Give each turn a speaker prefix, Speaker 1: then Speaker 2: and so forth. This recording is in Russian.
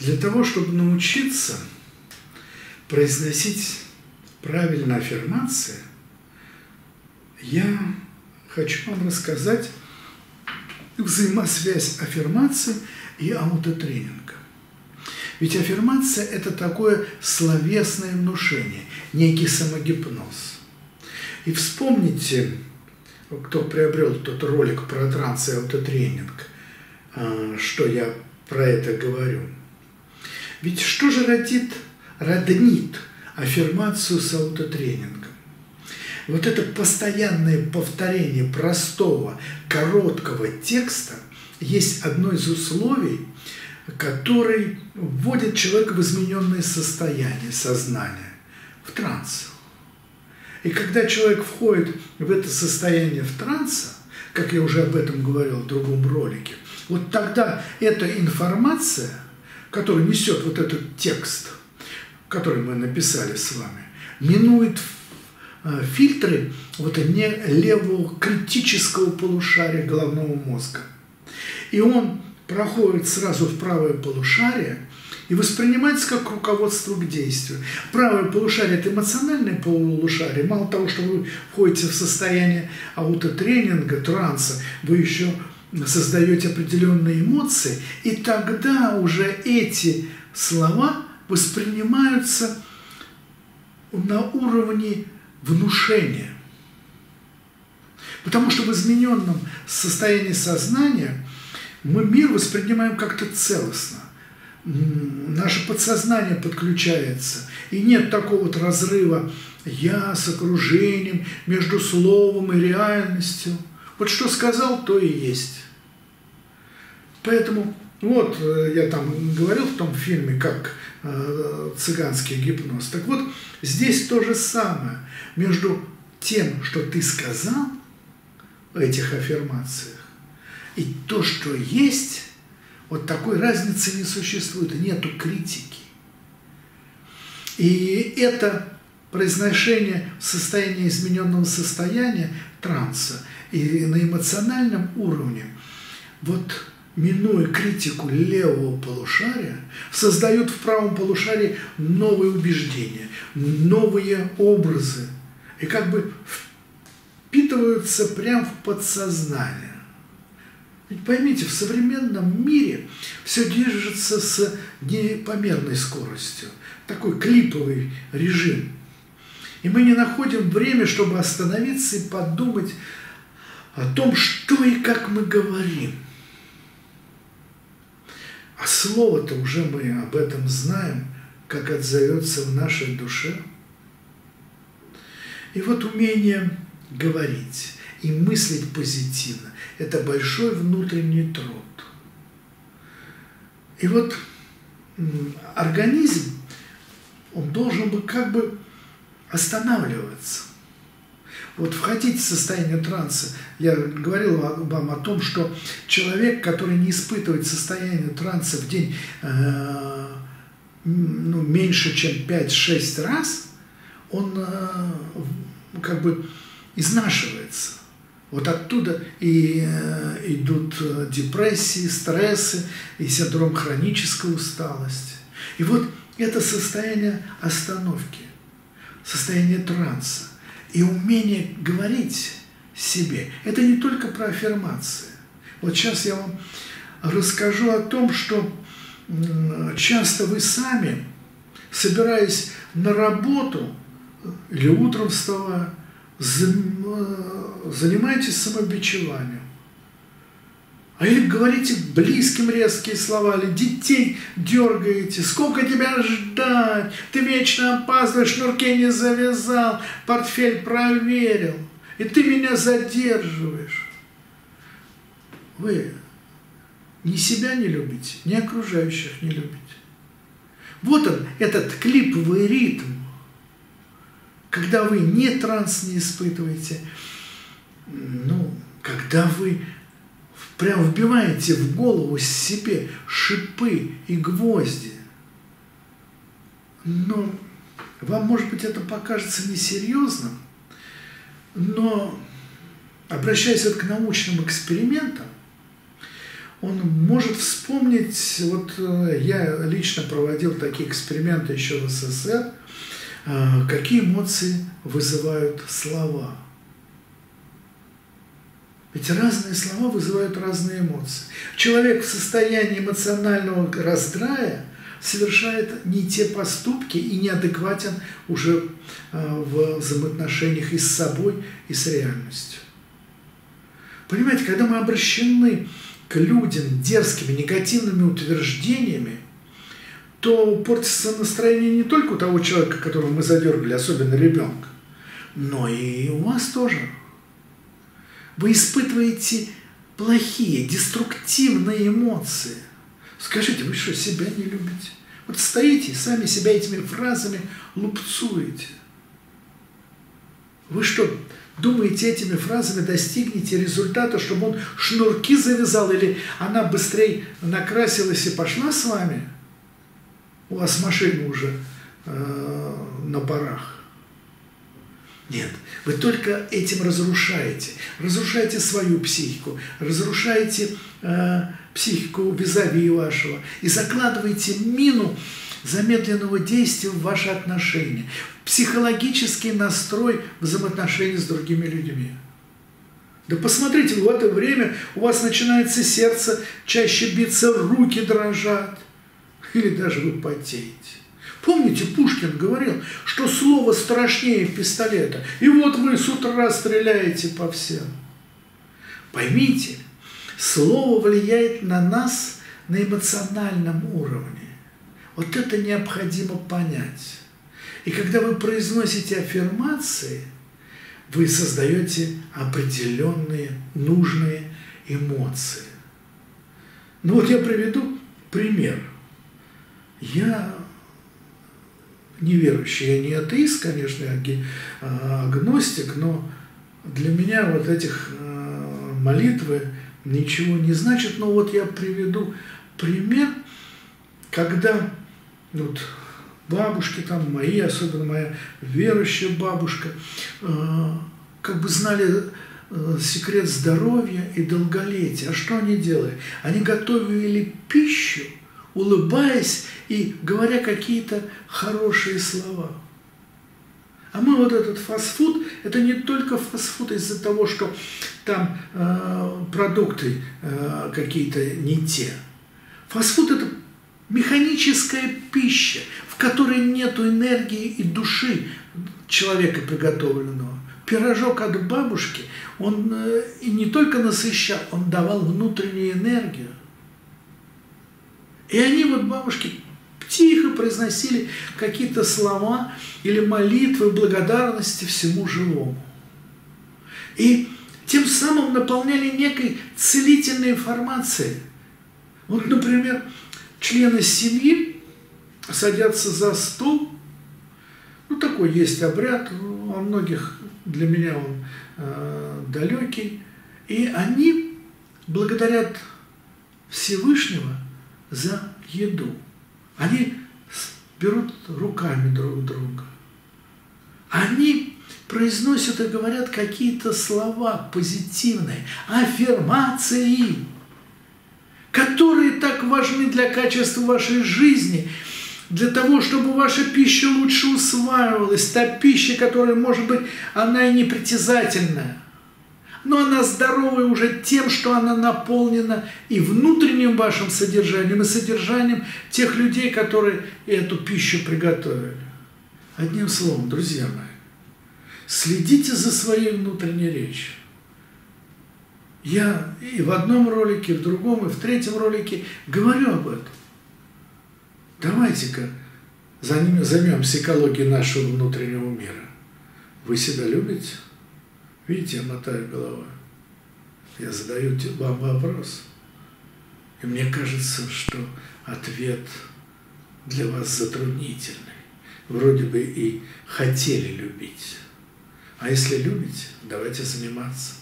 Speaker 1: Для того, чтобы научиться произносить правильно аффирмации, я хочу вам рассказать взаимосвязь аффирмации и аутотренинга. Ведь аффирмация – это такое словесное внушение, некий самогипноз. И вспомните, кто приобрел тот ролик про транс и аутотренинг, а, что я про это говорю. Ведь что же родит, роднит аффирмацию с аутотренингом? Вот это постоянное повторение простого, короткого текста есть одно из условий, который вводит человека в измененное состояние сознания, в транс. И когда человек входит в это состояние в транса, как я уже об этом говорил в другом ролике, вот тогда эта информация, которую несет вот этот текст, который мы написали с вами, минует э, фильтры вот не левого критического полушария головного мозга. И он проходит сразу в правое полушарие и воспринимается как руководство к действию. Правое полушарие – это эмоциональное полушарие. Мало того, что вы входите в состояние аутотренинга, транса, вы еще создаете определенные эмоции, и тогда уже эти слова воспринимаются на уровне внушения. Потому что в измененном состоянии сознания мы мир воспринимаем как-то целостно. Наше подсознание подключается, и нет такого вот разрыва «я» с окружением, между словом и реальностью. Вот что сказал, то и есть. Поэтому вот э, я там говорил в том фильме, как э, цыганский гипноз. Так вот, здесь то же самое. Между тем, что ты сказал в этих аффирмациях, и то, что есть, вот такой разницы не существует, нету критики. И это произношение состояния измененного состояния транса и на эмоциональном уровне, вот минуя критику левого полушария, создают в правом полушарии новые убеждения, новые образы, и как бы впитываются прямо в подсознание. Ведь поймите, в современном мире все держится с непомерной скоростью, такой клиповый режим. И мы не находим время, чтобы остановиться и подумать о том, что и как мы говорим. А слово-то уже мы об этом знаем, как отзовется в нашей душе. И вот умение говорить и мыслить позитивно – это большой внутренний труд. И вот организм, он должен бы как бы останавливаться. Вот входить в состояние транса, я говорил вам о том, что человек, который не испытывает состояние транса в день э, ну, меньше, чем 5-6 раз, он э, как бы изнашивается. Вот оттуда и э, идут э, депрессии, стрессы, и синдром хронической усталости. И вот это состояние остановки, состояние транса и умение говорить себе. Это не только про аффирмации. Вот сейчас я вам расскажу о том, что часто вы сами, собираясь на работу или утром вставая, занимаетесь самобичеванием. А или говорите близким резкие слова, или детей дергаете. Сколько тебя ждать? Ты вечно опаздываешь, шнурки не завязал, портфель проверил. И ты меня задерживаешь. Вы ни себя не любите, ни окружающих не любите. Вот он, этот клиповый ритм, когда вы ни транс не испытываете, ну, когда вы прям вбиваете в голову себе шипы и гвозди, но вам, может быть, это покажется несерьезным, но обращаясь вот к научным экспериментам, он может вспомнить, вот э, я лично проводил такие эксперименты еще в СССР, э, какие эмоции вызывают слова. Ведь разные слова вызывают разные эмоции. Человек в состоянии эмоционального раздрая совершает не те поступки и неадекватен уже э, в взаимоотношениях и с собой, и с реальностью. Понимаете, когда мы обращены к людям дерзкими, негативными утверждениями, то портится настроение не только у того человека, которого мы задергали, особенно ребенка, но и у вас тоже. Вы испытываете плохие, деструктивные эмоции. Скажите, вы что, себя не любите? Вот стоите и сами себя этими фразами лупцуете. Вы что, думаете, этими фразами достигнете результата, чтобы он шнурки завязал, или она быстрее накрасилась и пошла с вами? У вас машина уже э, на парах. Нет, вы только этим разрушаете. Разрушаете свою психику, разрушаете э, психику визави вашего и закладываете мину замедленного действия в ваши отношения, психологический настрой взаимоотношений с другими людьми. Да посмотрите, в это время у вас начинается сердце чаще биться, руки дрожат, или даже вы потеете. Помните, Пушкин говорил, что слово страшнее пистолета. И вот вы с утра стреляете по всем. Поймите, слово влияет на нас на эмоциональном уровне. Вот это необходимо понять. И когда вы произносите аффирмации, вы создаете определенные нужные эмоции. Ну вот я приведу пример. Я неверующий, я не атеист, конечно, я а, агностик, но для меня вот этих а, молитвы ничего не значит. Но вот я приведу пример, когда вот бабушки там мои, особенно моя верующая бабушка, а, как бы знали секрет здоровья и долголетия. А что они делали? Они готовили пищу, улыбаясь и говоря какие-то хорошие слова. А мы вот этот фастфуд, это не только фастфуд из-за того, что там э, продукты э, какие-то не те. Фастфуд это механическая пища, в которой нет энергии и души человека приготовленного. Пирожок от бабушки, он э, и не только насыщал, он давал внутреннюю энергию. И они вот бабушки тихо произносили какие-то слова или молитвы благодарности всему живому. И тем самым наполняли некой целительной информацией. Вот, например, члены семьи садятся за стол, ну такой есть обряд, у многих для меня он э, далекий, и они благодарят Всевышнего за еду. Они берут руками друг друга. Они произносят и говорят какие-то слова позитивные, аффирмации, которые так важны для качества вашей жизни, для того, чтобы ваша пища лучше усваивалась, та пища, которая, может быть, она и непритязательная – но она здоровая уже тем, что она наполнена и внутренним вашим содержанием, и содержанием тех людей, которые эту пищу приготовили. Одним словом, друзья мои, следите за своей внутренней речью. Я и в одном ролике, и в другом, и в третьем ролике говорю об этом. Давайте-ка займемся экологией нашего внутреннего мира. Вы себя любите? Видите, я мотаю головой. Я задаю вам вопрос. И мне кажется, что ответ для вас затруднительный. Вроде бы и хотели любить. А если любите, давайте заниматься.